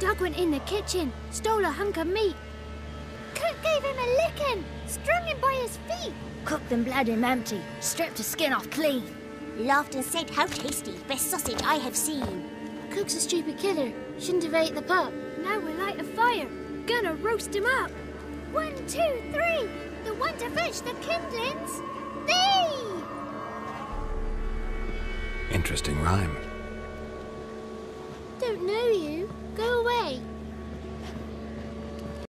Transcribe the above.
Doug went in the kitchen, stole a hunk of meat. Cook gave him a licking, strung him by his feet. Cook and bled him empty, stripped his skin off clean. Laughed and said, how tasty, best sausage I have seen. Cook's a stupid killer, shouldn't have ate the pup. Now we'll light a fire, gonna roast him up. One, two, three, the one to fetch the kindlings. Thee! Interesting rhyme. Don't know you.